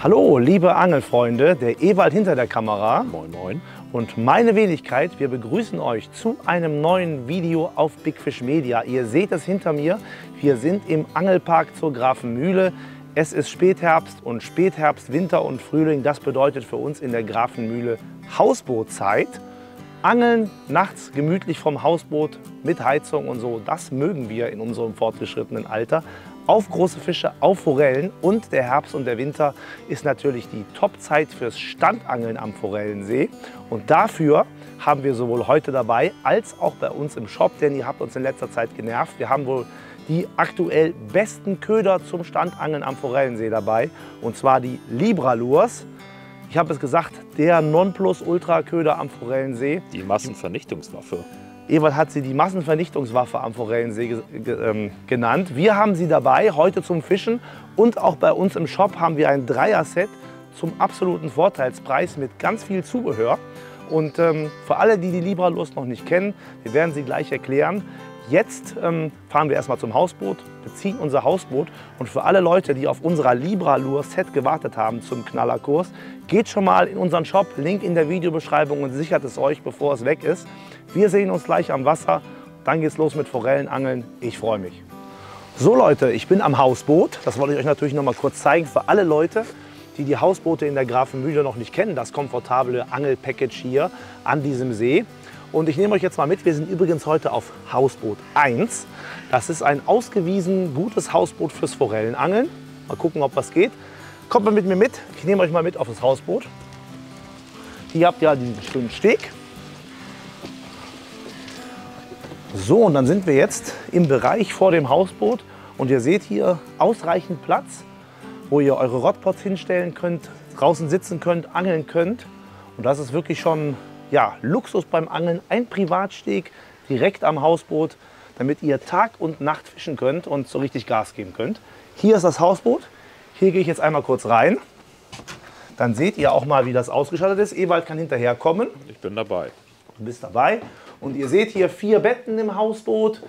Hallo, liebe Angelfreunde, der Ewald hinter der Kamera Moin, moin. und meine Wenigkeit. Wir begrüßen euch zu einem neuen Video auf Big Fish Media. Ihr seht es hinter mir. Wir sind im Angelpark zur Grafenmühle. Es ist Spätherbst und Spätherbst, Winter und Frühling. Das bedeutet für uns in der Grafenmühle Hausbootzeit. Angeln nachts gemütlich vom Hausboot mit Heizung und so, das mögen wir in unserem fortgeschrittenen Alter. Auf große Fische, auf Forellen und der Herbst und der Winter ist natürlich die Topzeit fürs Standangeln am Forellensee. Und dafür haben wir sowohl heute dabei als auch bei uns im Shop, denn ihr habt uns in letzter Zeit genervt. Wir haben wohl die aktuell besten Köder zum Standangeln am Forellensee dabei und zwar die Libra Lures. Ich habe es gesagt, der Nonplusultra-Köder am Forellensee. Die Massenvernichtungswaffe. Ewald hat sie die Massenvernichtungswaffe am Forellensee ge ähm, genannt. Wir haben sie dabei heute zum Fischen und auch bei uns im Shop haben wir ein Dreier-Set zum absoluten Vorteilspreis mit ganz viel Zubehör. Und ähm, für alle, die die Libra Lust noch nicht kennen, wir werden sie gleich erklären. Jetzt ähm, fahren wir erstmal zum Hausboot, beziehen unser Hausboot und für alle Leute, die auf unserer Libra Lure Set gewartet haben zum Knallerkurs, geht schon mal in unseren Shop, Link in der Videobeschreibung und sichert es euch, bevor es weg ist. Wir sehen uns gleich am Wasser, dann geht's los mit Forellenangeln. Ich freue mich. So Leute, ich bin am Hausboot. Das wollte ich euch natürlich noch mal kurz zeigen für alle Leute, die die Hausboote in der Grafenmühle noch nicht kennen. Das komfortable Angelpackage hier an diesem See. Und ich nehme euch jetzt mal mit. Wir sind übrigens heute auf Hausboot 1. Das ist ein ausgewiesen gutes Hausboot fürs Forellenangeln. Mal gucken, ob was geht. Kommt mal mit mir mit. Ich nehme euch mal mit auf das Hausboot. Hier habt ihr diesen schönen Steg. So, und dann sind wir jetzt im Bereich vor dem Hausboot. Und ihr seht hier ausreichend Platz, wo ihr eure Rodpots hinstellen könnt, draußen sitzen könnt, angeln könnt. Und das ist wirklich schon ja, Luxus beim Angeln. Ein Privatsteg direkt am Hausboot, damit ihr Tag und Nacht fischen könnt und so richtig Gas geben könnt. Hier ist das Hausboot. Hier gehe ich jetzt einmal kurz rein. Dann seht ihr auch mal, wie das ausgestattet ist. Ewald kann hinterher kommen. Ich bin dabei. Du bist dabei. Und ihr seht hier vier Betten im Hausboot.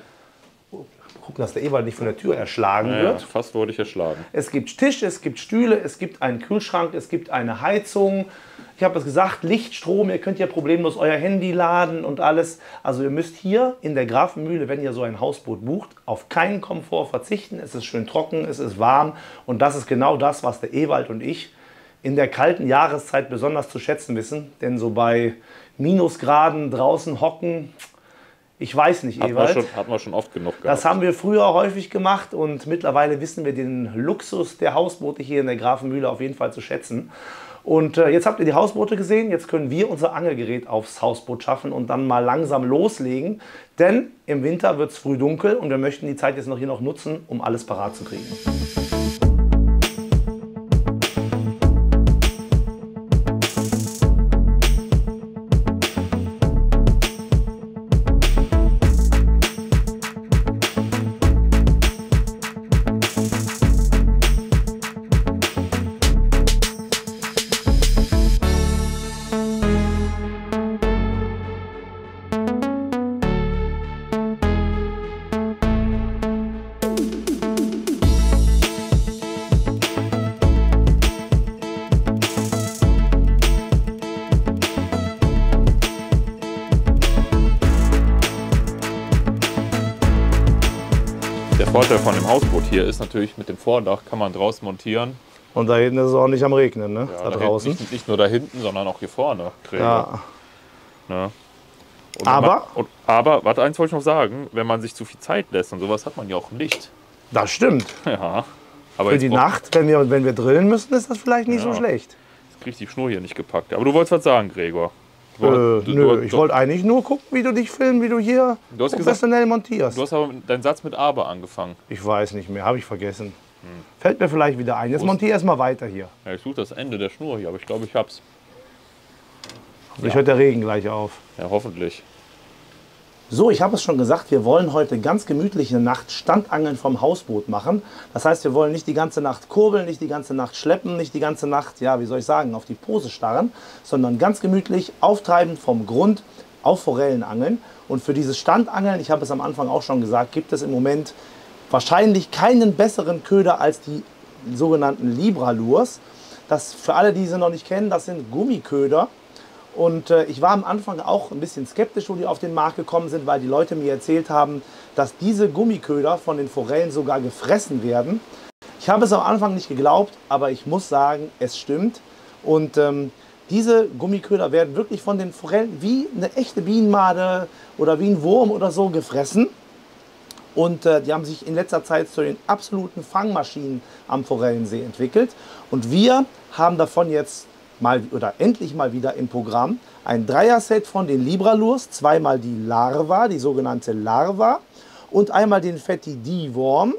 Gucken, dass der Ewald nicht von der Tür erschlagen Ja, wird. fast wurde ich erschlagen. Es gibt Tisch, es gibt Stühle, es gibt einen Kühlschrank, es gibt eine Heizung. Ich habe es gesagt, Licht, Strom, ihr könnt hier problemlos euer Handy laden und alles. Also ihr müsst hier in der Grafenmühle, wenn ihr so ein Hausboot bucht, auf keinen Komfort verzichten. Es ist schön trocken, es ist warm und das ist genau das, was der Ewald und ich in der kalten Jahreszeit besonders zu schätzen wissen. Denn so bei Minusgraden draußen hocken, ich weiß nicht, wir, Ewald. schon, hatten wir schon oft genug gehabt. Das haben wir früher häufig gemacht und mittlerweile wissen wir den Luxus der Hausboote hier in der Grafenmühle auf jeden Fall zu schätzen. Und äh, jetzt habt ihr die Hausboote gesehen, jetzt können wir unser Angelgerät aufs Hausboot schaffen und dann mal langsam loslegen. Denn im Winter wird es früh dunkel und wir möchten die Zeit jetzt noch hier noch nutzen, um alles parat zu kriegen. Vorteil von dem Hausboot hier ist natürlich, mit dem Vordach kann man draußen montieren. Und da hinten ist es auch nicht am Regnen, ne? Ja, da draußen. Nicht, nicht nur da hinten, sondern auch hier vorne. Träger. Ja. Ne? Und Aber- Man, und, aber, warte, eins wollte ich noch sagen. Wenn man sich zu viel Zeit lässt und sowas, hat man ja auch ein Licht. Das stimmt. Ja. Aber Für die Nacht, wenn wir, wenn wir drillen müssen, ist das vielleicht nicht so Ja. schlecht. Jetzt krieg ich die Schnur hier nicht gepackt. Aber du wolltest was sagen, Gregor. Du, Äh, nö, du, ich wollte eigentlich nur gucken, wie du dich filmen, wie du hier Du hast gesagt- professionell montierst. du hast aber deinen Satz mit Aber angefangen. Ich weiß nicht mehr, habe ich vergessen. Fällt mir vielleicht wieder ein. Jetzt montiere erstmal weiter hier. Ja, ich suche das Ende der Schnur hier, aber ich glaube, ich hab's. Vielleicht hört der Regen gleich auf. Ja, hoffentlich. So, ich habe es schon gesagt, wir wollen heute ganz gemütliche Nacht Standangeln vom Hausboot machen. Das heißt, wir wollen nicht die ganze Nacht kurbeln, nicht die ganze Nacht schleppen, nicht die ganze Nacht, ja, wie soll ich sagen, auf die Pose starren, sondern ganz gemütlich auftreiben vom Grund auf Forellen angeln. Und für dieses Standangeln, ich habe es am Anfang auch schon gesagt, gibt es im Moment wahrscheinlich keinen besseren Köder als die sogenannten Libra Lures. Das für alle, die sie noch nicht kennen, das sind Gummiköder. Und äh, ich war am Anfang auch ein bisschen skeptisch, wo die auf den Markt gekommen sind, weil die Leute mir erzählt haben, dass diese Gummiköder von den Forellen sogar gefressen werden. Ich habe es am Anfang nicht geglaubt, aber ich muss sagen, es stimmt. Und ähm, diese Gummiköder werden wirklich von den Forellen wie eine echte Bienenmade oder wie ein Wurm oder so gefressen. Und äh, die haben sich in letzter Zeit zu den absoluten Fangmaschinen am Forellensee entwickelt. Und wir haben davon jetzt mal oder endlich mal wieder im Programm ein Dreier-Set von den Libralurs, zweimal die Larva, die sogenannte Larva und einmal den Fetidi-Wurm.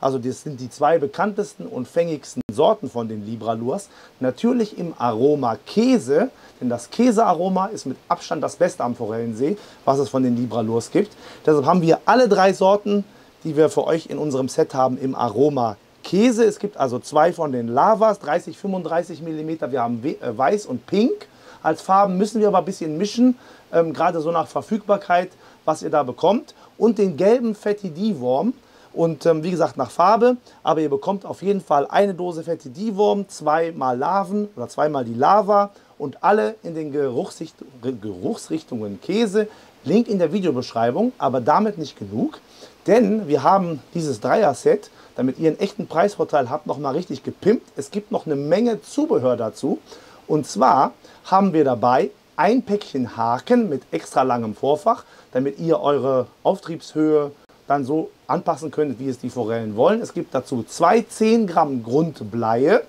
Also das sind die zwei bekanntesten und fängigsten Sorten von den Libralurs. Natürlich im Aroma Käse, denn das Käsearoma ist mit Abstand das Beste am Forellensee, was es von den Libralurs gibt. Deshalb haben wir alle drei Sorten, die wir für euch in unserem Set haben, im Aroma Käse. Es gibt also zwei von den Lavas, 30, 35 mm. Wir haben äh, Weiß und Pink als Farben. Müssen wir aber ein bisschen mischen, ähm, gerade so nach Verfügbarkeit, was ihr da bekommt. Und den gelben Fetidi-Wurm. Und ähm, wie gesagt, nach Farbe. Aber ihr bekommt auf jeden Fall eine Dose Fetidi-Wurm, zweimal Larven oder zweimal die Lava und alle in den Geruchsricht Geruchsrichtungen Käse. Link in der Videobeschreibung, aber damit nicht genug. Denn wir haben dieses Dreier-Set, damit ihr einen echten Preisvorteil habt, noch mal richtig gepimpt. Es gibt noch eine Menge Zubehör dazu. Und zwar haben wir dabei ein Päckchen Haken mit extra langem Vorfach, damit ihr eure Auftriebshöhe dann so anpassen könnt, wie es die Forellen wollen. Es gibt dazu zwei 10 Gramm Grundbleie.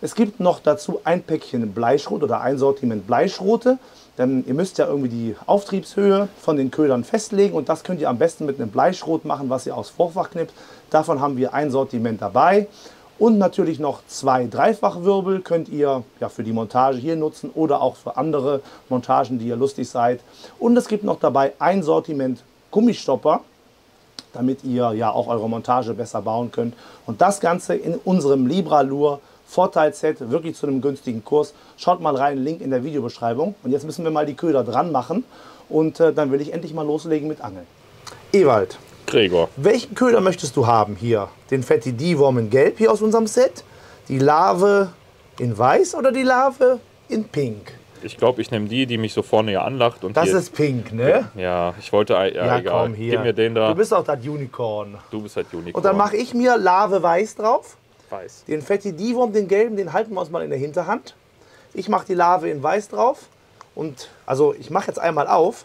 Es gibt noch dazu ein Päckchen Bleischrot oder ein Sortiment Bleischrote. Denn ihr müsst ja irgendwie die Auftriebshöhe von den Ködern festlegen und das könnt ihr am besten mit einem Bleischrot machen, was ihr aus Vorfach knippt. Davon haben wir ein Sortiment dabei. Und natürlich noch zwei Dreifachwirbel könnt ihr ja für die Montage hier nutzen oder auch für andere Montagen, die ihr lustig seid. Und es gibt noch dabei ein Sortiment Gummistopper, damit ihr ja auch eure Montage besser bauen könnt. Und das Ganze in unserem Libra Lure Vorteilsset, wirklich zu einem günstigen Kurs. Schaut mal rein, Link in der Videobeschreibung. Und jetzt müssen wir mal die Köder dran machen und äh, dann will ich endlich mal loslegen mit Angeln. Ewald. Gregor. Welchen Köder möchtest du haben hier? Den Fetti D-Worm in Gelb hier aus unserem Set? Die Larve in Weiß oder die Larve in Pink? Ich glaube, ich nehme die, die mich so vorne hier anlacht. Und das ist Pink, ne? Ja, ich wollte, ja, ja egal. komm hier. Gib mir den da. Du bist auch das Unicorn. Du bist halt Unicorn. Und dann mache ich mir Larve Weiß drauf. Weiß. Den Fetti D-Worm, den gelben, den halten wir uns mal in der Hinterhand. Ich mache die Larve in Weiß drauf. Und also ich mache jetzt einmal auf.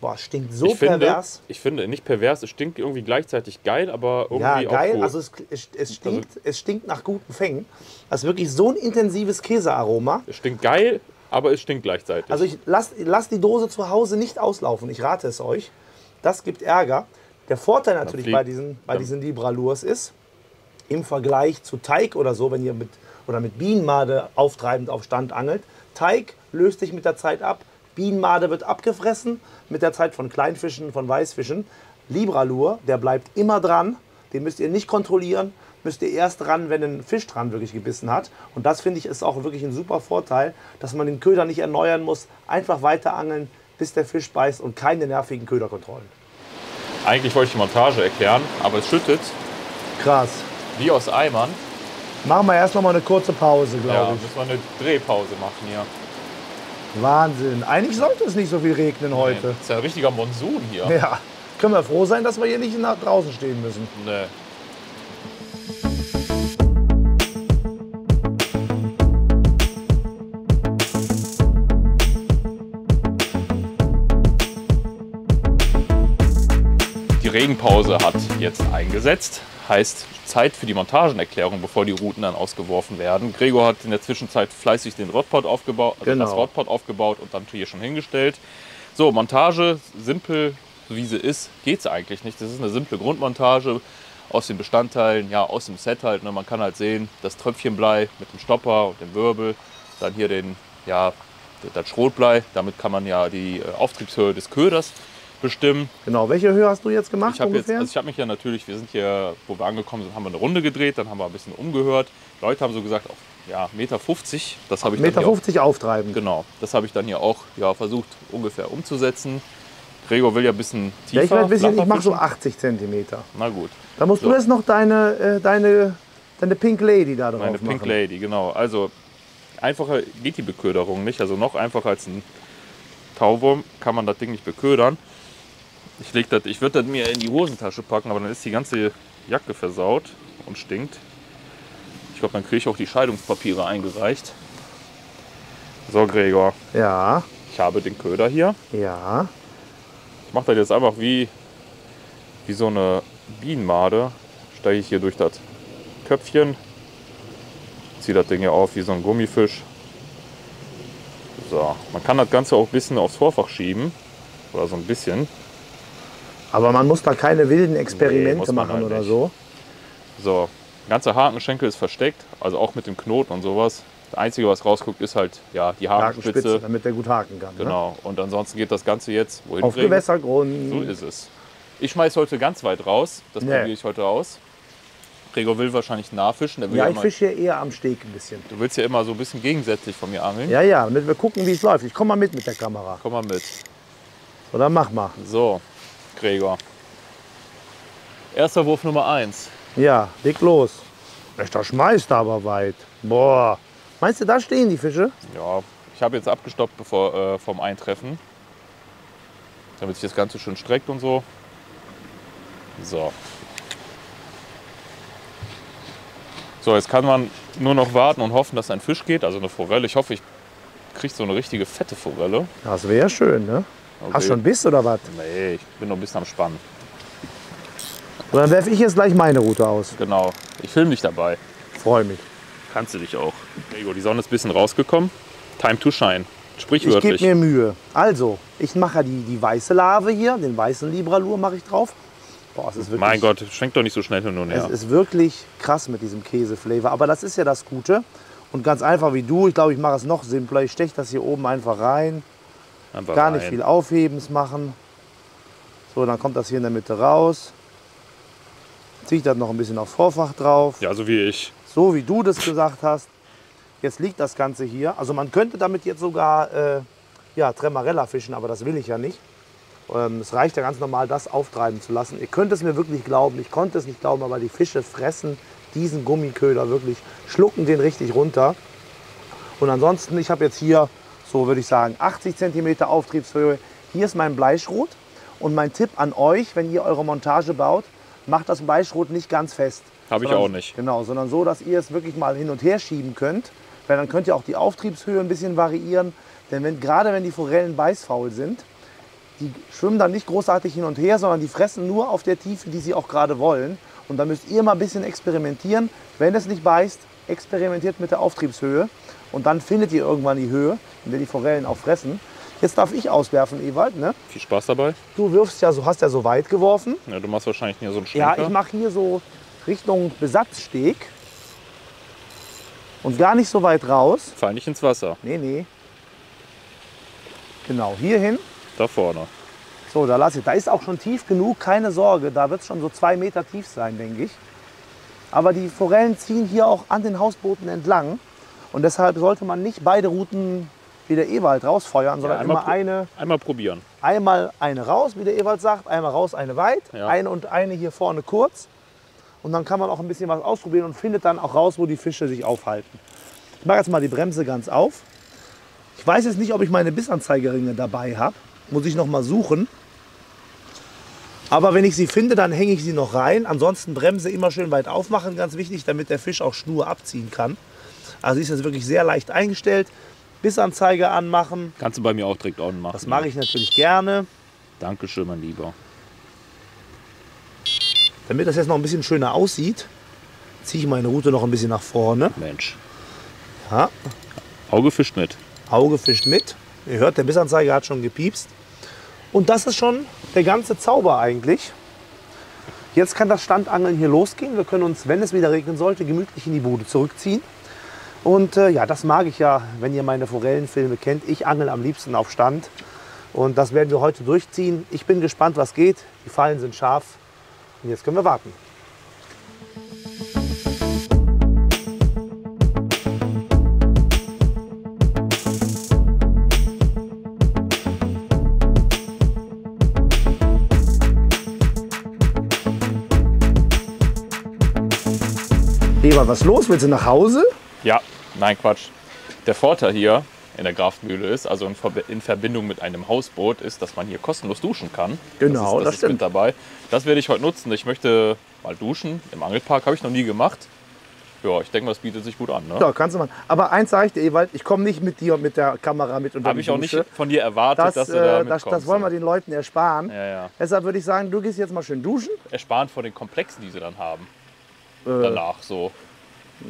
Boah, stinkt so ich finde, pervers. Ich finde, nicht pervers, es stinkt irgendwie gleichzeitig geil, aber irgendwie Ja, auch geil. cool. Also es, es, es, stinkt, es stinkt nach guten Fängen. Das ist wirklich so ein intensives Käsearoma. es stinkt geil, aber es stinkt gleichzeitig. Also ich lass, lass die Dose zu Hause nicht auslaufen. Ich rate es euch. Das gibt Ärger. Der Vorteil natürlich bei diesen, bei diesen Libralurs ist, im Vergleich zu Teig oder so, wenn ihr mit, oder mit Bienenmade auftreibend auf Stand angelt, Teig löst sich mit der Zeit ab, Bienenmade wird abgefressen mit der Zeit von Kleinfischen, von Weißfischen. Libralur, der bleibt immer dran, den müsst ihr nicht kontrollieren, müsst ihr erst ran, wenn ein Fisch dran wirklich gebissen hat. Und das finde ich ist auch wirklich ein super Vorteil, dass man den Köder nicht erneuern muss, einfach weiter angeln, bis der Fisch beißt und keine nervigen Köderkontrollen. Eigentlich wollte ich die Montage erklären, aber es schüttet Krass. Wie aus Eimern. Machen wir erst noch mal eine kurze Pause, Ja, glaube müssen wir eine Drehpause machen hier. ich. Wahnsinn. Eigentlich sollte es nicht so viel regnen heute. Nee, ist ja ein richtiger Monsun hier. Ja. Können wir froh sein, dass wir hier nicht nach draußen stehen müssen. Nee. Die Regenpause hat jetzt eingesetzt. Heißt Zeit für die Montagenerklärung, bevor die Routen dann ausgeworfen werden. Gregor hat in der Zwischenzeit fleißig den Rodpot aufgebaut, also Genau. das Rodpot aufgebaut und dann hier schon hingestellt. So, Montage, simpel wie sie ist, geht es eigentlich nicht. Das ist eine simple Grundmontage aus den Bestandteilen, ja, aus dem Set halt. Ne? Man kann halt sehen, das Tröpfchenblei mit dem Stopper und dem Wirbel, dann hier den, ja, das Schrotblei. Damit kann man ja die äh, Auftriebshöhe des Köders bestimmen. Genau. Welche Höhe hast du jetzt gemacht Ich habe jetzt, ungefähr? also ich habe mich ja natürlich, wir sind hier, wo wir angekommen sind, haben wir eine Runde gedreht, dann haben wir ein bisschen umgehört. Leute haben so gesagt, auf, ja, Meter 50, das habe ich dann Meter hier auch 50 auftreiben. Genau, das habe ich dann hier auch ja, versucht ungefähr umzusetzen. Gregor will ja ein bisschen tiefer. Ja, ich, ein bisschen, ich mache so fischen. 80 Zentimeter. Na gut, Da musst So. du jetzt noch deine, äh, deine, deine Pink Lady da drauf meine machen. Pink Lady, genau. Also einfacher geht die Beköderung nicht. Also noch einfacher als ein Tauwurm kann man das Ding nicht beködern. Ich, leg das, ich würde das mir in die Hosentasche packen, aber dann ist die ganze Jacke versaut und stinkt. Ich glaube, dann kriege ich auch die Scheidungspapiere eingereicht. So, Gregor, Ja, ich habe den Köder hier. ja. Ich mache das jetzt einfach wie, wie so eine Bienenmade. Steige ich hier durch das Köpfchen. Ziehe das Ding hier auf wie so ein Gummifisch. So, man kann das Ganze auch ein bisschen aufs Vorfach schieben. Oder so ein bisschen. Aber man muss da keine wilden Experimente man machen halt oder nicht. so. So, der ganze Hakenschenkel ist versteckt. Also auch mit dem Knoten und sowas. Das Einzige, was rausguckt, ist halt ja, die Hakenspitze, Hakenspitze. damit der gut haken kann. Ne? Genau. Und ansonsten geht das Ganze jetzt wohin? Auf Gregor? Gewässergrund. So ist es. Ich schmeiß heute ganz weit raus. Das Nee. probiere ich heute aus. Gregor will wahrscheinlich nachfischen. Der will ja, ich fische hier eher am Steg ein bisschen. du willst ja immer so ein bisschen gegensätzlich von mir angeln. Ja, ja, damit wir gucken, wie es läuft. Ich komme mal mit mit der Kamera. Komm mal mit. Dann mach mal. So, Gregor. Erster Wurf Nummer 1. Ja, leg los. Da schmeißt er aber weit. Boah. Meinst du, da stehen die Fische? Ja, ich habe jetzt abgestoppt bevor, äh, vom Eintreffen. Damit sich das Ganze schön streckt und so. So. So, jetzt kann man nur noch warten und hoffen, dass ein Fisch geht, also eine Forelle. Ich hoffe, ich kriege so eine richtige fette Forelle. Das wäre schön, ne? Okay. Hast du schon Biss oder was? Nee, ich bin noch ein bisschen am Spannen. Und dann werfe ich jetzt gleich meine Route aus. Genau. Ich filme dich dabei. Freue mich. Kannst du dich auch. Gregor, die Sonne ist ein bisschen rausgekommen. Time to shine. Ich Sprichwörtlich. gebe mir Mühe. Also, ich mache ja die, die weiße Larve hier, den weißen Libralur mache ich drauf. Boah, es ist wirklich, mein Gott, schenk doch nicht so schnell hin und her. es ist wirklich krass mit diesem Käseflavor. Aber das ist ja das Gute. Und ganz einfach wie du, ich glaube, ich mache es noch simpler. Ich steche das hier oben einfach rein. Einfach Gar nicht rein. viel Aufhebens machen. So, dann kommt das hier in der Mitte raus. Ziehe ich das noch ein bisschen aufs Vorfach drauf. Ja, so wie ich. So wie du das gesagt hast. Jetzt liegt das Ganze hier. Also man könnte damit jetzt sogar äh, ja, Tremarella fischen, aber das will ich ja nicht. Ähm, es reicht ja ganz normal, das auftreiben zu lassen. Ihr könnt es mir wirklich glauben. Ich konnte es nicht glauben, aber die Fische fressen diesen Gummiköder wirklich, schlucken den richtig runter. Und ansonsten, ich habe jetzt hier, so würde ich sagen, 80 cm Auftriebshöhe. Hier ist mein Bleischrot. Und mein Tipp an euch, wenn ihr eure Montage baut, macht das Bleischrot nicht ganz fest. Habe ich auch nicht. Genau, sondern so, dass ihr es wirklich mal hin und her schieben könnt. Weil dann könnt ihr auch die Auftriebshöhe ein bisschen variieren. Denn wenn, gerade wenn die Forellen beißfaul sind, die schwimmen dann nicht großartig hin und her, sondern die fressen nur auf der Tiefe, die sie auch gerade wollen. Und da müsst ihr mal ein bisschen experimentieren. Wenn es nicht beißt, experimentiert mit der Auftriebshöhe. Und dann findet ihr irgendwann die Höhe, in der die Forellen auch fressen. Jetzt darf ich auswerfen, Ewald. Ne? Viel Spaß dabei. Du wirfst ja so, hast ja so weit geworfen. Ja, du machst wahrscheinlich hier so einen Ja, Schlenker. ich mache hier so Richtung Besatzsteg. Und gar nicht so weit raus. Fall nicht ins Wasser. Nee, nee. Genau, hier hin. Da vorne. So, da lasse ich. Da ist auch schon tief genug, keine Sorge. Da wird es schon so zwei Meter tief sein, denke ich. Aber die Forellen ziehen hier auch an den Hausbooten entlang. Und deshalb sollte man nicht beide Routen wie der Ewald rausfeuern, sondern einmal immer eine, Einmal probieren. einmal eine raus, wie der Ewald sagt, einmal raus, eine weit, Ja. eine und eine hier vorne kurz. Und dann kann man auch ein bisschen was ausprobieren und findet dann auch raus, wo die Fische sich aufhalten. Ich mache jetzt mal die Bremse ganz auf. Ich weiß jetzt nicht, ob ich meine Bissanzeigeringe dabei habe. Muss ich noch mal suchen. Aber wenn ich sie finde, dann hänge ich sie noch rein. Ansonsten Bremse immer schön weit aufmachen, ganz wichtig, damit der Fisch auch Schnur abziehen kann. Also sie ist jetzt wirklich sehr leicht eingestellt. Bissanzeige anmachen, Kannst du bei mir auch direkt on machen. das mache ich natürlich gerne. Dankeschön, mein Lieber. Damit das jetzt noch ein bisschen schöner aussieht, ziehe ich meine Route noch ein bisschen nach vorne. Mensch. Ja, Auge fischt mit. Auge fischt mit. Ihr hört, der Bissanzeiger hat schon gepiepst. Und das ist schon der ganze Zauber eigentlich. Jetzt kann das Standangeln hier losgehen. Wir können uns, wenn es wieder regnen sollte, gemütlich in die Bude zurückziehen. Und äh, ja, das mag ich ja, wenn ihr meine Forellenfilme kennt. Ich angel am liebsten auf Stand. Und das werden wir heute durchziehen. Ich bin gespannt, was geht. Die Fallen sind scharf. Und jetzt können wir warten. Eva, was los? Willst du nach Hause? Ja, nein, Quatsch. Der Vorteil hier in der Grafmühle ist, also in, Verb in Verbindung mit einem Hausboot, ist, dass man hier kostenlos duschen kann. Genau, das, ist, das das ist mit stimmt. dabei. Das werde ich heute nutzen. Ich möchte mal duschen im Angelpark. Habe ich noch nie gemacht. Ja, ich denke, mal, das bietet sich gut an. Ne? Ja, kannst du machen. Aber eins sage ich dir, Ewald, ich komme nicht mit dir und mit der Kamera mit unter Habe ich auch nicht von dir erwartet, Das, dass du äh, da das, mitkommst. das wollen wir den Leuten ersparen. Ja, ja. Deshalb würde ich sagen, du gehst jetzt mal schön duschen. Ersparen von den Komplexen, die sie dann haben. Äh, Danach so.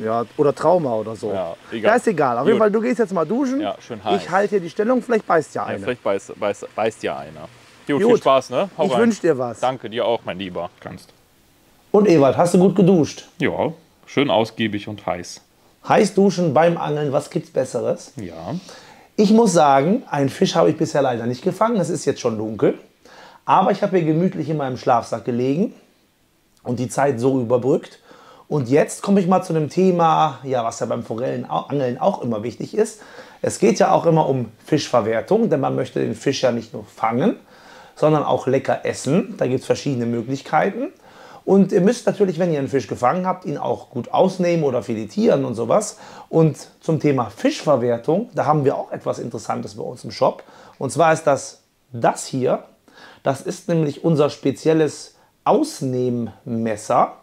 Ja, oder Trauma oder so. Ja, Ja, egal. ist egal. Auf jeden Gut. Fall, du gehst jetzt mal duschen. Ja, schön heiß. ich halte hier die Stellung, vielleicht beißt ja Ja, eine. vielleicht beißt, beißt, beißt ja einer. Gut, Gut. viel Spaß, ne? Hau ich wünsche dir was. Danke, dir auch, mein Lieber. Kannst. Und Ewald, hast du gut geduscht? Ja, schön ausgiebig und heiß. Heiß duschen beim Angeln, was gibt's Besseres? Ja. Ich muss sagen, einen Fisch habe ich bisher leider nicht gefangen. Es ist jetzt schon dunkel. Aber ich habe hier gemütlich in meinem Schlafsack gelegen und die Zeit so überbrückt. Und jetzt komme ich mal zu dem Thema, ja, was ja beim Forellenangeln auch immer wichtig ist. Es geht ja auch immer um Fischverwertung, denn man möchte den Fisch ja nicht nur fangen, sondern auch lecker essen. Da gibt es verschiedene Möglichkeiten. Und ihr müsst natürlich, wenn ihr einen Fisch gefangen habt, ihn auch gut ausnehmen oder filetieren und sowas. Und zum Thema Fischverwertung, da haben wir auch etwas Interessantes bei uns im Shop. Und zwar ist das das hier. Das ist nämlich unser spezielles Ausnehmmesser.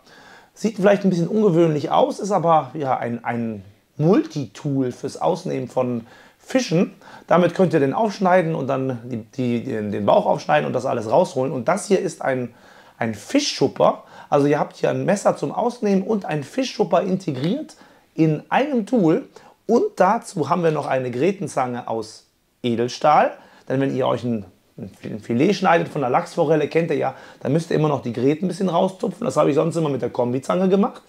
Sieht vielleicht ein bisschen ungewöhnlich aus, ist aber ja ein, ein Multitool fürs Ausnehmen von Fischen. Damit könnt ihr den aufschneiden und dann die, die, den Bauch aufschneiden und das alles rausholen. Und das hier ist ein, ein Fischschupper. Also ihr habt hier ein Messer zum Ausnehmen und ein Fischschupper integriert in einem Tool. Und dazu haben wir noch eine Grätenzange aus Edelstahl. Denn wenn ihr euch ein, ein Filet schneidet von der Lachsforelle, kennt ihr ja, dann müsst ihr immer noch die Gräten ein bisschen raustupfen. Das habe ich sonst immer mit der Kombizange gemacht.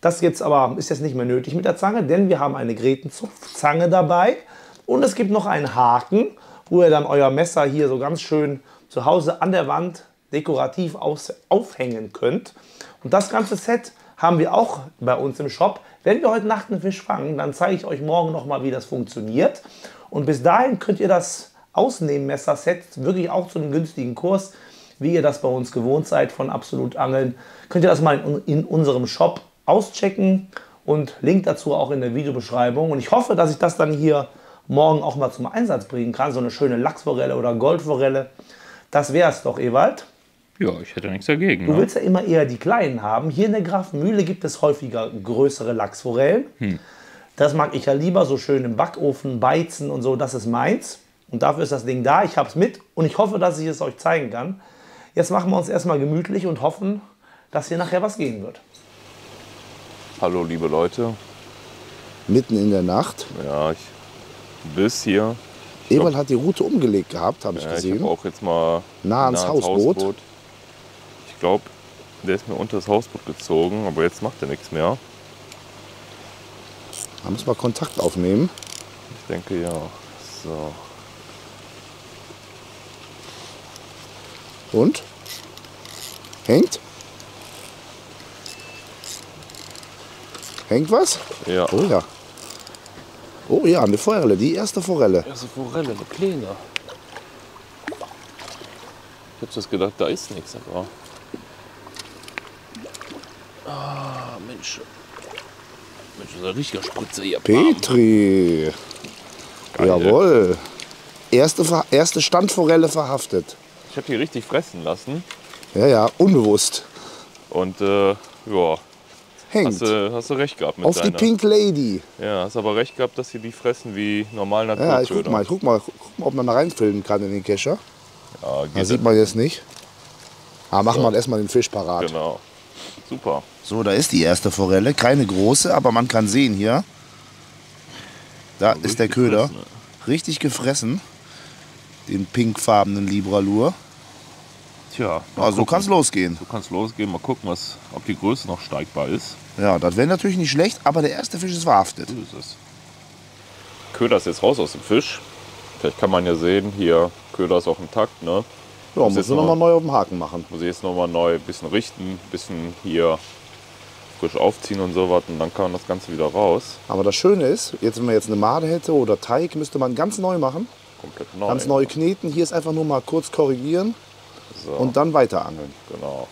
Das jetzt aber ist jetzt nicht mehr nötig mit der Zange, denn wir haben eine Grätenzupfzange dabei. Und es gibt noch einen Haken, wo ihr dann euer Messer hier so ganz schön zu Hause an der Wand dekorativ aufhängen könnt. Und das ganze Set haben wir auch bei uns im Shop. Wenn wir heute Nacht einen Fisch fangen, dann zeige ich euch morgen nochmal, wie das funktioniert. Und bis dahin könnt ihr das Ausnehmmesser-Set wirklich auch zu einem günstigen Kurs, wie ihr das bei uns gewohnt seid von Absolut Angeln, könnt ihr das mal in, in unserem Shop auschecken und Link dazu auch in der Videobeschreibung. Und ich hoffe, dass ich das dann hier morgen auch mal zum Einsatz bringen kann. So eine schöne Lachsforelle oder Goldforelle. Das wäre es doch, Ewald. Ja, ich hätte nichts dagegen. Du Ne? willst ja immer eher die kleinen haben. Hier in der Grafenmühle gibt es häufiger größere Lachsforellen. Das mag ich ja lieber, so schön im Backofen beizen und so, das ist meins. Und dafür ist das Ding da. Ich habe es mit und ich hoffe, dass ich es euch zeigen kann. Jetzt machen wir uns erstmal gemütlich und hoffen, dass hier nachher was gehen wird. Hallo, liebe Leute. Mitten in der Nacht. Ja, ich bis hier. Ewald hat die Route umgelegt gehabt, habe ich Ja, ich gesehen. habe auch jetzt mal Nah ans Hausboot. Ich glaube, der ist mir unter das Hausboot gezogen, aber jetzt macht er nichts mehr. Da müssen wir Kontakt aufnehmen. Ich denke ja. So. Und? Hängt? Hängt was? Ja. Oh ja. Oh ja, eine Forelle, die erste Forelle. Erste Forelle, eine kleine. Ich hab das gedacht, da ist nichts, aber. Ah, Mensch. Mensch, das ist ein richtiger Spritzer hier. Petri. Geil. Jawohl. Erste, erste Standforelle verhaftet. Ich habe die richtig fressen lassen. Ja, ja, unbewusst. Und äh, ja, Hängt. hast du, hast du recht gehabt mit Auf die deiner. Pink Lady. Ja, hast aber recht gehabt, dass sie die fressen wie normal Ja, Naturköder. ich guck mal, ich guck mal, guck mal, ob man da reinfilmen kann in den Kescher. Ja, Da geht sieht man jetzt nicht. Ah, machen wir erstmal den Fisch parat. Genau. Super. So, da ist die erste Forelle. Keine große, aber man kann sehen hier. Da ist der Köder. gefressen, Richtig gefressen. Den pinkfarbenen Libralur. Tja, Also gucken. kann es losgehen. Du kannst losgehen, mal gucken, was, ob die Größe noch steigbar ist. Ja, das wäre natürlich nicht schlecht, aber der erste Fisch ist verhaftet. So ist es. Köder ist jetzt raus aus dem Fisch. Vielleicht kann man ja sehen, hier Köder ist auch intakt. Ne? Ja, muss wir nochmal noch- neu auf dem Haken machen. Muss ich jetzt nochmal neu ein bisschen richten, ein bisschen hier frisch aufziehen und so was. Und dann kann das Ganze wieder raus. Aber das Schöne ist, jetzt wenn man jetzt eine Made hätte oder Teig, müsste man ganz neu machen. Komplett neu. Ganz neu kneten. Hier ist einfach nur mal kurz korrigieren So, und dann weiter angeln. genau.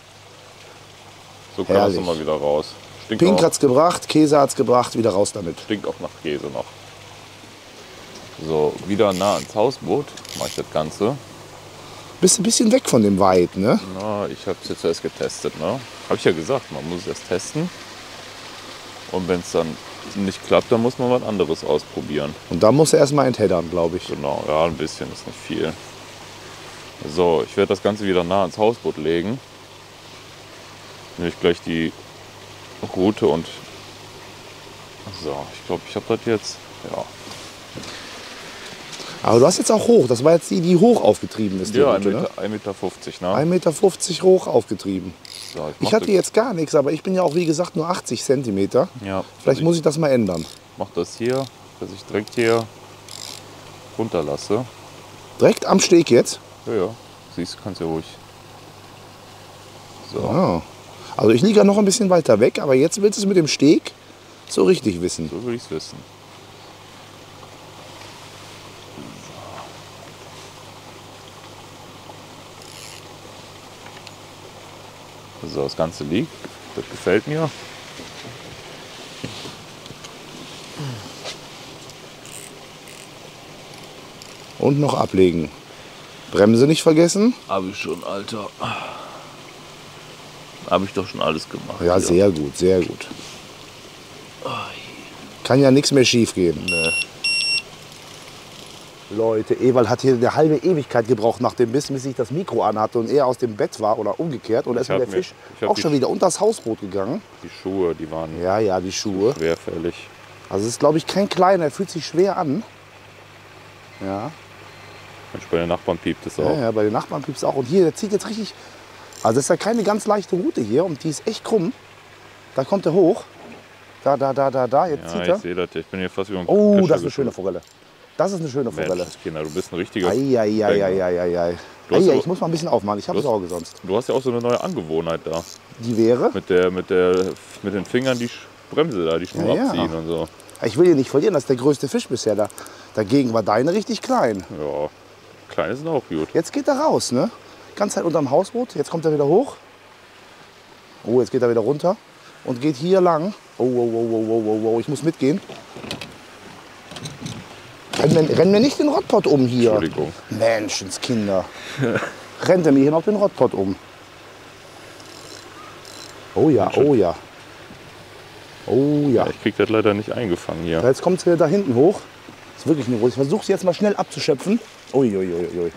So Herrlich. das nochmal wieder raus. Stinkt Pink hat's gebracht, Käse hat's gebracht, wieder raus damit. stinkt auch nach Käse noch. So, wieder nah ans Hausboot mache ich das Ganze. Bist ein bisschen weg von dem Weit, ne? Na, ich habe es jetzt erst getestet, ne? Habe ich ja gesagt, man muss es erst testen. Und wenn es dann nicht klappt, dann muss man was anderes ausprobieren. Und da musst du erstmal entheddern, glaube ich. Genau, ja, ein bisschen ist nicht viel. So, ich werde das Ganze wieder nah ans Hausboot legen. Nehme ich gleich die Route und. So, ich glaube, ich habe das jetzt. Ja, Aber du hast jetzt auch hoch. Das war jetzt die, die hoch aufgetrieben ist. Ja Route, 1,50 ne? Meter, 1,50 Meter, ne? 1,50 Meter hoch aufgetrieben. So, Ich mach hatte das- jetzt gar nichts, aber ich bin ja auch wie gesagt nur 80 Zentimeter. Ja, Vielleicht muss ich das mal ändern. mach das hier, dass ich direkt hier runterlasse. Direkt am Steg jetzt. Ja, ja. Siehst du, kannst ja ruhig. So. Ah. Also ich liege ja noch ein bisschen weiter weg, aber jetzt willst du es mit dem Steg so richtig wissen. So würde ich es wissen. So, das Ganze liegt. Das gefällt mir. Und noch ablegen. Bremse nicht vergessen. Habe ich schon, Alter. Habe ich doch schon alles gemacht. Ja, hier. sehr gut, sehr gut. Kann ja nichts mehr schief gehen. Nee. Leute, Ewald hat hier eine halbe Ewigkeit gebraucht nach dem Biss, bis ich das Mikro anhatte und er aus dem Bett war oder umgekehrt. Und da ist mir der mir- Fisch auch schon wieder unter das Hausboot gegangen. Die Schuhe, die waren Ja, ja, die Schuhe. schwerfällig. Also es ist, glaube ich, kein kleiner. Er fühlt sich schwer an. Ja, Mensch, bei den Nachbarn piept es ja, auch. ja bei den Nachbarn piepst auch. Und hier, der zieht jetzt richtig. Also das ist ja keine ganz leichte Route hier und die ist echt krumm. Da kommt er hoch. Da, da, da, da, da. Jetzt Ja, zieht ich er. sehe das. Ich bin hier fast über den Oh, Kescher das ist eine schöne. Forelle. Das ist eine schöne Forelle. Mensch, Kinder, du bist ein richtiger. Eieieiei. Eieiei, ich muss mal ein bisschen aufmachen. Ich habe Sorge sonst. Du hast ja auch so eine neue Angewohnheit da. Die wäre, Mit, der, mit, der, mit den Fingern die Bremse da, die Schnur Ja, ja. abziehen und so. ich will hier nicht verlieren, das ist der größte Fisch bisher. Da. Dagegen war deine richtig klein. Ja, kleine sind auch gut. Jetzt geht er raus, ne? Ganz Zeit unterm Hausboot. Jetzt kommt er wieder hoch. Oh, jetzt geht er wieder runter und geht hier lang. Oh, oh, oh, oh, oh, oh, oh. ich muss mitgehen. Renn mir, renn mir nicht den Rottpott um hier. Entschuldigung. Menschenskinder. Rennt er mir hier noch den Rottpott um. Oh ja, oh ja. Oh ja. Ich krieg das leider nicht eingefangen hier. Jetzt kommt sie da hinten hoch. Ist wirklich eine Ruhe. Ich versuche sie jetzt mal schnell abzuschöpfen. Uiuiuiui.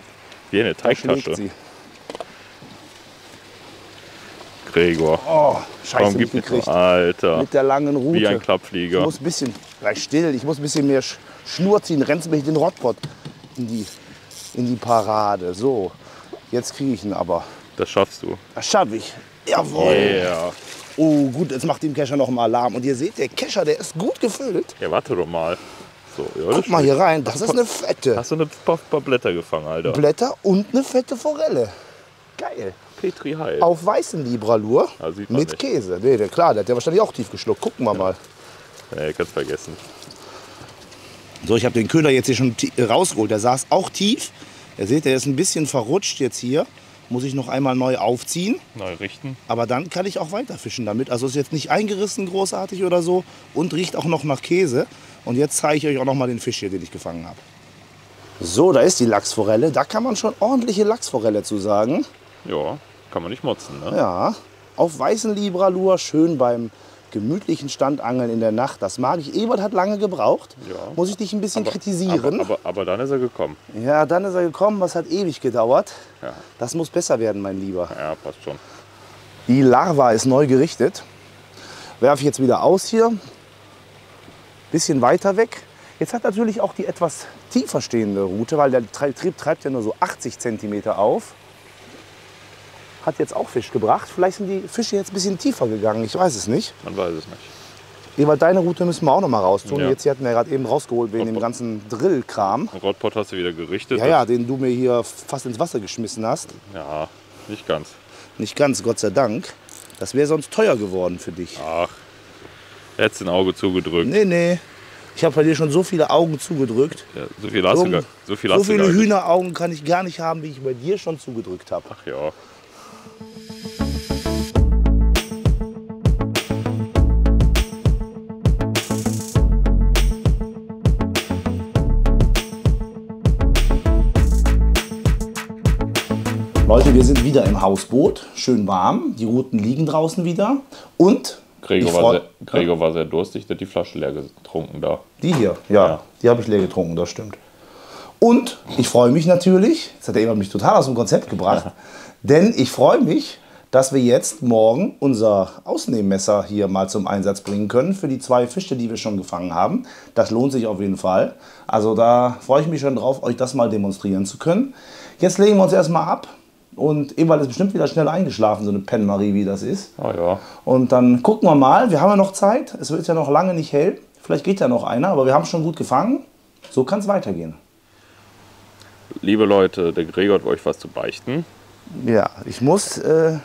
Wie eine Da schlägt Teigtasche. sie. Gregor. Oh, scheiße, Warum gibt gekriegt. Alter. Mit der langen Rute. Wie ein Ich Klappflieger. muss ein bisschen, bleib still, ich muss ein bisschen mehr Sch- Schnur ziehen. Rennst mich den Rottpott in die, in die Parade. So, jetzt kriege ich ihn aber. Das schaffst du. Das schaffe ich. Jawohl. Yeah. Oh, gut, jetzt macht dem Kescher noch mal Alarm. Und ihr seht, der Kescher, der ist gut gefüllt. Ja, warte doch mal. So, ja, Guck mal hier rein, das ist eine fette Hast du eine paar, paar Blätter gefangen, Alter? Blätter und eine fette Forelle. Geil. Petri Heil. Auf weißen Libralur Ja, mit nicht. Käse. Nee, der, klar, der hat ja wahrscheinlich auch tief geschluckt. Gucken wir mal. Nee, kannst vergessen. So, ich habe den Köder jetzt hier schon rausgeholt. Der saß auch tief. Ihr seht, der ist ein bisschen verrutscht jetzt hier. Muss ich noch einmal neu aufziehen. Neu richten. Aber dann kann ich auch weiter fischen damit. Also ist jetzt nicht eingerissen großartig oder so und riecht auch noch nach Käse. Und jetzt zeige ich euch auch noch mal den Fisch hier, den ich gefangen habe. So, da ist die Lachsforelle. Da kann man schon ordentliche Lachsforelle zu sagen. Ja, kann man nicht motzen, ne? Ja, auf weißen Libralur, schön beim gemütlichen Standangeln in der Nacht. Das mag ich. Ebert hat lange gebraucht. Ja. Muss ich dich ein bisschen kritisieren. Aber, aber, aber dann ist er gekommen. Ja, dann ist er gekommen. Was hat ewig gedauert. Ja, Das muss besser werden, mein Lieber. ja passt schon. Die Larva ist neu gerichtet. Werfe ich jetzt wieder aus hier. Bisschen weiter weg. Jetzt hat natürlich auch die etwas tiefer stehende Route, weil der Trieb treibt ja nur so 80 cm auf. Hat jetzt auch Fisch gebracht. Vielleicht sind die Fische jetzt ein bisschen tiefer gegangen. Ich weiß es nicht. Man weiß es nicht. Ewald, deine Route müssen wir auch noch mal raustun. Ja. Jetzt hier hatten wir gerade eben rausgeholt wegen dem ganzen Drillkram. Den Rotpott hast du wieder gerichtet. Ja, ja, den du mir hier fast ins Wasser geschmissen hast. Ja, nicht ganz. Nicht ganz, Gott sei Dank. Das wäre sonst teuer geworden für dich. Ach, jetzt ein Auge zugedrückt. Nee, nee. Ich habe bei dir schon so viele Augen zugedrückt. Ja, so viel hast So, du gar, so viel so viele. Hühneraugen kann ich gar nicht haben, wie ich bei dir schon zugedrückt habe. Ach ja. Wieder im Hausboot, schön warm. Die Routen liegen draußen wieder. Und Gregor, war sehr, Gregor war sehr durstig, der hat die Flasche leer getrunken da. Die hier, ja, Ja. die habe ich leer getrunken, das stimmt. Und ich freue mich natürlich, jetzt hat der Ebert mich total aus dem Konzept gebracht, denn ich freue mich, dass wir jetzt morgen unser Ausnehmmesser hier mal zum Einsatz bringen können für die zwei Fische, die wir schon gefangen haben. Das lohnt sich auf jeden Fall. Also da freue ich mich schon drauf, euch das mal demonstrieren zu können. Jetzt legen wir uns erstmal ab und Ewald ist bestimmt wieder schnell eingeschlafen, so eine Penmarie wie das ist. Ah ja, Und dann gucken wir mal. Wir haben ja noch Zeit. Es wird ja noch lange nicht hell. Vielleicht geht ja noch einer, aber wir haben schon gut gefangen. So kann es weitergehen. liebe Leute, der Gregor hat euch was zu beichten. Ja, ich muss äh,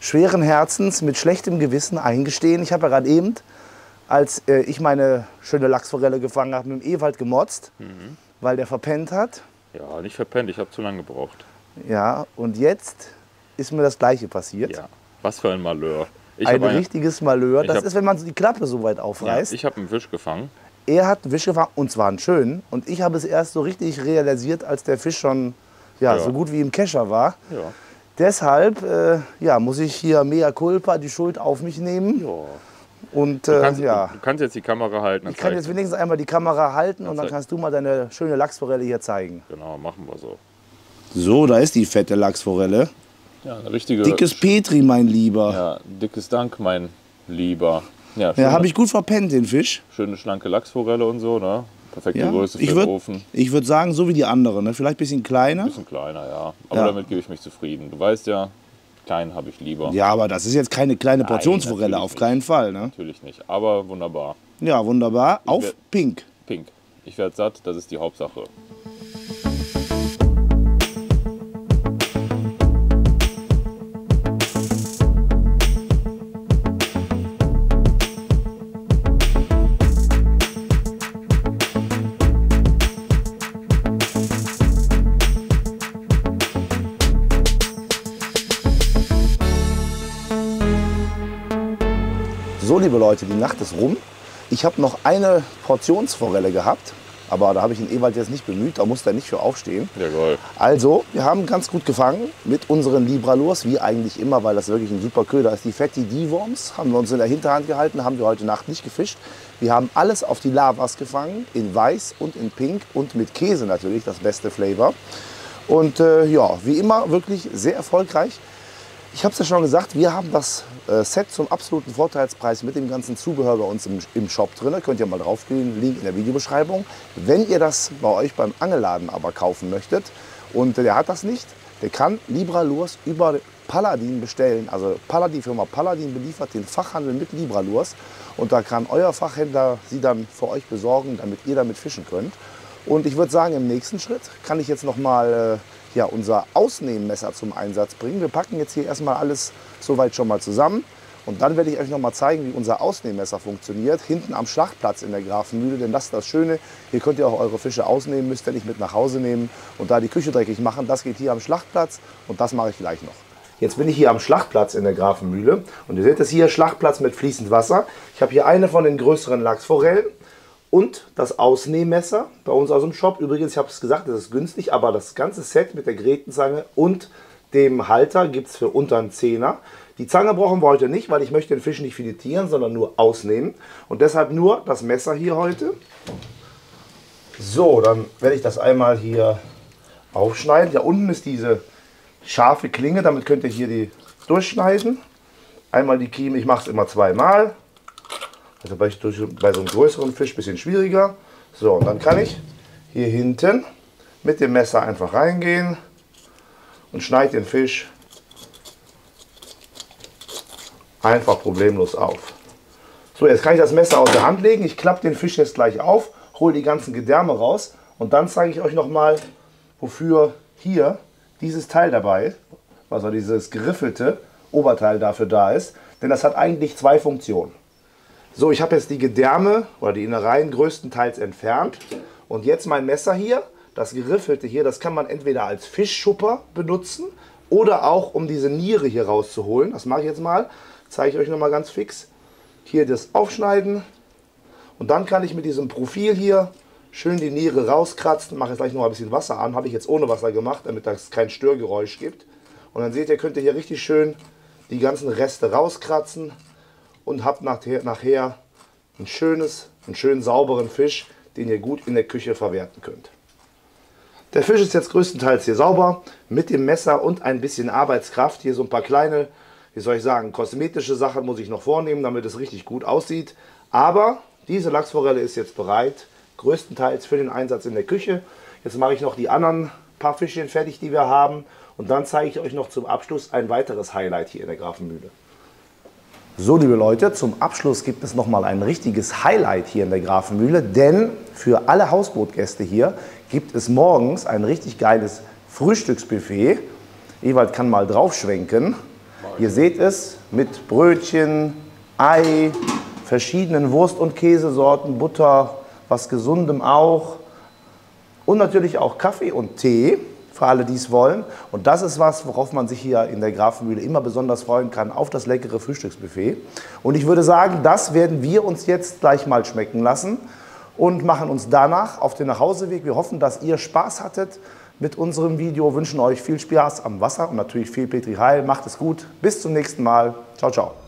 schweren Herzens mit schlechtem Gewissen eingestehen. Ich habe ja gerade eben, als äh, ich meine schöne Lachsforelle gefangen habe, mit dem Ewald gemotzt, weil der verpennt hat. Ja, nicht verpennt, ich habe zu lange gebraucht. Ja, und jetzt ist mir das Gleiche passiert. Ja, was für ein Malheur. Ich ein richtiges Malheur. Das hab- ist, wenn man so die Klappe so weit ja, aufreißt. ich habe einen Fisch gefangen. er hat einen Fisch gefangen und zwar einen schönen. Und ich habe es erst so richtig realisiert, als der Fisch schon ja, Ja. so gut wie im Kescher war. Ja. Deshalb äh, ja, muss ich hier mea culpa die Schuld auf mich nehmen. ja. Und Du, äh, kannst, ja, du kannst jetzt die Kamera halten. dann ich kann jetzt wenigstens einmal die Kamera halten und dann kannst du mal deine schöne Lachsforelle hier zeigen. Genau, machen wir so. So, da ist die fette Lachsforelle. Ja, eine richtige. Dickes Petri, mein Lieber. Ja, dickes Dank, mein Lieber. Ja, Ja, habe ich gut verpennt, den Fisch. schöne schlanke Lachsforelle und so, ne? Perfekte Ja, Größe für ich den würde Ofen. würd sagen, so wie die anderen. Ne? Vielleicht ein bisschen kleiner. Bisschen kleiner, ja. Aber Ja. damit gebe ich mich zufrieden. Du weißt ja, klein habe ich lieber. Ja, aber das ist jetzt keine kleine Portionsforelle, natürlich auf nicht. keinen Fall. Ne? Natürlich nicht. Aber wunderbar. Ja, wunderbar. Auf werd- Pink. Pink. Ich werde satt, das ist die Hauptsache. Leute, die Nacht ist rum. Ich habe noch eine Portionsforelle gehabt, aber da habe ich den Ewald jetzt nicht bemüht, da musste er nicht für aufstehen. Jawohl. Also, wir haben ganz gut gefangen mit unseren Libralurs, wie eigentlich immer, weil das wirklich ein super Köder ist. Die Fatty D-Worms haben wir uns in der Hinterhand gehalten, haben wir heute Nacht nicht gefischt. Wir haben alles auf die Lavas gefangen, in weiß und in pink und mit Käse natürlich, das beste Flavor. Und äh, ja, wie immer wirklich sehr erfolgreich. Ich habe es ja schon gesagt, wir haben das Set zum absoluten Vorteilspreis mit dem ganzen Zubehör bei uns im, im Shop drin. Könnt ihr mal draufgehen, Link in der Videobeschreibung. Wenn ihr das bei euch beim Angelladen aber kaufen möchtet und der hat das nicht, der kann Libralurs über Paladin bestellen. Also Paladin, die Firma Paladin beliefert den Fachhandel mit Libralurs und da kann euer Fachhändler sie dann für euch besorgen, damit ihr damit fischen könnt. Und ich würde sagen, im nächsten Schritt kann ich jetzt noch mal äh, ja, unser Ausnehmmesser zum Einsatz bringen. Wir packen jetzt hier erstmal alles soweit schon mal zusammen. Und dann werde ich euch noch mal zeigen, wie unser Ausnehmmesser funktioniert. Hinten am Schlachtplatz in der Grafenmühle. Denn das ist das Schöne. Hier könnt ihr auch eure Fische ausnehmen, müsst ihr nicht mit nach Hause nehmen und da die Küche dreckig machen. Das geht hier am Schlachtplatz und das mache ich gleich noch. Jetzt bin ich hier am Schlachtplatz in der Grafenmühle. Und ihr seht es hier, Schlachtplatz mit fließend Wasser. Ich habe hier eine von den größeren Lachsforellen und das Ausnehmmesser bei uns aus dem Shop. Übrigens, ich habe es gesagt, das ist günstig, aber das ganze Set mit der Gretenzange und dem Halter gibt es für unter einen Zehner. Die Zange brauchen wir heute nicht, weil ich möchte den Fisch nicht filetieren, sondern nur ausnehmen. Und deshalb nur das Messer hier heute. So, dann werde ich das einmal hier aufschneiden. Ja, unten ist diese scharfe Klinge, damit könnt ihr hier die durchschneiden. Einmal die Kiemen, ich mache es immer zweimal. Also bei, bei so einem größeren Fisch ein bisschen schwieriger. So, und dann kann ich hier hinten mit dem Messer einfach reingehen und schneide den Fisch einfach problemlos auf. So, jetzt kann ich das Messer aus der Hand legen. Ich klappe den Fisch jetzt gleich auf, hole die ganzen Gedärme raus und dann zeige ich euch nochmal, wofür hier dieses Teil dabei ist, also dieses geriffelte Oberteil dafür da ist. Denn das hat eigentlich zwei Funktionen. So, ich habe jetzt die Gedärme oder die Innereien größtenteils entfernt. Und jetzt mein Messer hier, das geriffelte hier, das kann man entweder als Fischschupper benutzen oder auch um diese Niere hier rauszuholen. Das mache ich jetzt mal. Zeige ich euch nochmal ganz fix. Hier das aufschneiden. Und dann kann ich mit diesem Profil hier schön die Niere rauskratzen. Mache jetzt gleich noch ein bisschen Wasser an. Habe ich jetzt ohne Wasser gemacht, damit es kein Störgeräusch gibt. Und dann seht ihr, könnt ihr hier richtig schön die ganzen Reste rauskratzen und habt nachher, nachher ein schönes, einen schönen sauberen Fisch, den ihr gut in der Küche verwerten könnt. Der Fisch ist jetzt größtenteils hier sauber mit dem Messer und ein bisschen Arbeitskraft. Hier so ein paar kleine, wie soll ich sagen, kosmetische Sachen muss ich noch vornehmen, damit es richtig gut aussieht. Aber diese Lachsforelle ist jetzt bereit, größtenteils für den Einsatz in der Küche. Jetzt mache ich noch die anderen paar Fischchen fertig, die wir haben. Und dann zeige ich euch noch zum Abschluss ein weiteres Highlight hier in der Grafenmühle. So, liebe Leute, zum Abschluss gibt es nochmal ein richtiges Highlight hier in der Grafenmühle, denn für alle Hausbootgäste hier gibt es morgens ein richtig geiles Frühstücksbuffet. Ewald kann mal draufschwenken. Ihr seht es mit Brötchen, Ei, verschiedenen Wurst- und Käsesorten, Butter, was Gesundem auch. Und natürlich auch Kaffee und Tee für alle, die es wollen. Und das ist was, worauf man sich hier in der Grafenmühle immer besonders freuen kann, auf das leckere Frühstücksbuffet. Und ich würde sagen, das werden wir uns jetzt gleich mal schmecken lassen und machen uns danach auf den Nachhauseweg. Wir hoffen, dass ihr Spaß hattet mit unserem Video, wünschen euch viel Spaß am Wasser und natürlich viel Petri Heil. Macht es gut. Bis zum nächsten Mal. Ciao, ciao.